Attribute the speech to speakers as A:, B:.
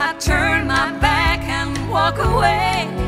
A: I turn my back and walk away.